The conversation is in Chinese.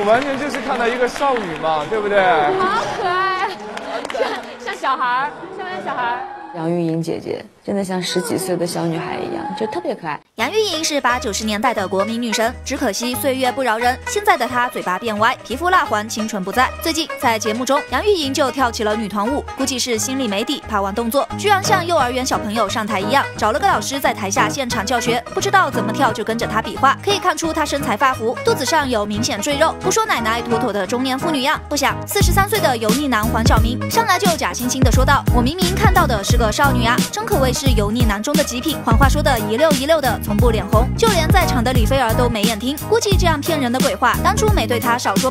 我完全就是看到一个少女嘛，对不对？好可爱，像像小孩儿，像不像小孩儿？杨钰莹姐姐真的像十几岁的小女孩一样，就特别可爱。杨钰莹是八九十年代的国民女神，只可惜岁月不饶人，现在的她嘴巴变歪，皮肤蜡黄，清纯不在。最近在节目中，杨钰莹就跳起了女团舞，估计是心里没底，怕忘动作，居然像幼儿园小朋友上台一样，找了个老师在台下现场教学，不知道怎么跳就跟着她比划。可以看出她身材发福，肚子上有明显赘肉，不说奶奶妥妥的中年妇女样。不想四十三岁的油腻男黄晓明上来就假惺惺的说道：“我明明看到的是个少女啊，真可谓是油腻男中的极品。”谎话说的一溜一溜的，从不脸红，就连在场的李菲儿都没眼听。估计这样骗人的鬼话，当初没对她少说。